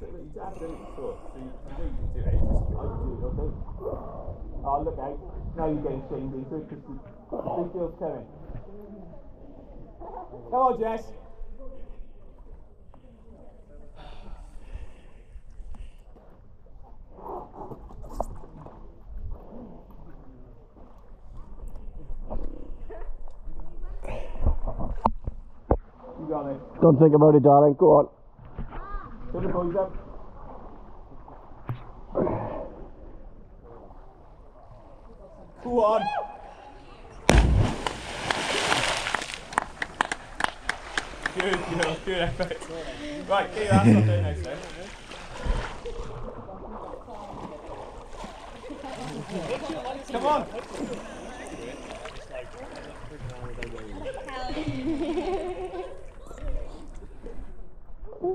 you. Oh, look out. Now you're getting shamed because the big girl's coming. Come on, Jess. You got it. Don't think about it, darling. Go on. Put the boys up. Go on. Good girl, good effort. Right, get your ass up there next time. Come on.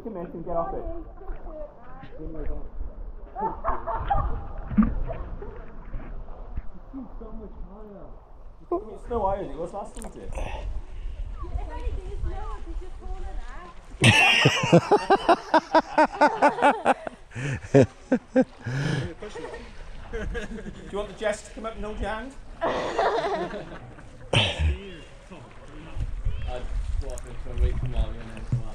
Come here, can get off it. It's no iron, it was last time we did. Do you want the Jess to come up and hold your hand? I'd walk into a week from Molly and then come